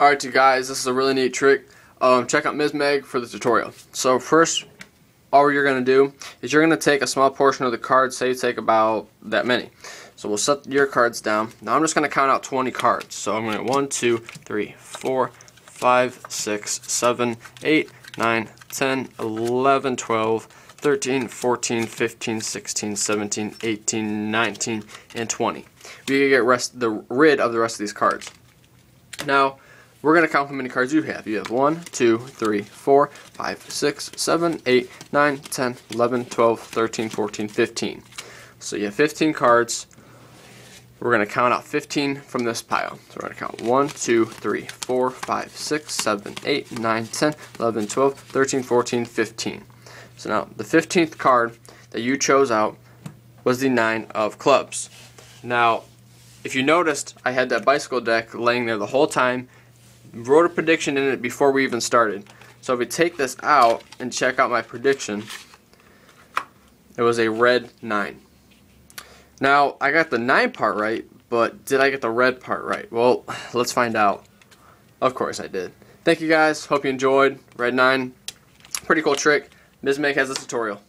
Alright you guys, this is a really neat trick. Um, check out MisMag for the tutorial. So first, all you're going to do is you're going to take a small portion of the cards, say you take about that many. So we'll set your cards down. Now I'm just going to count out 20 cards. So I'm going to 1, 2, 3, 4, 5, 6, 7, 8, 9, 10, 11, 12, 13, 14, 15, 16, 17, 18, 19, and 20. We can get rest, the rid of the rest of these cards. Now, we're going to count how many cards you have. You have 1, 2, 3, 4, 5, 6, 7, 8, 9, 10, 11, 12, 13, 14, 15. So you have 15 cards. We're going to count out 15 from this pile. So we're going to count 1, 2, 3, 4, 5, 6, 7, 8, 9, 10, 11, 12, 13, 14, 15. So now the 15th card that you chose out was the 9 of clubs. Now, if you noticed, I had that bicycle deck laying there the whole time wrote a prediction in it before we even started. So if we take this out and check out my prediction, it was a red 9. Now, I got the 9 part right, but did I get the red part right? Well, let's find out. Of course I did. Thank you guys. Hope you enjoyed. Red 9. Pretty cool trick. MisMag has a tutorial.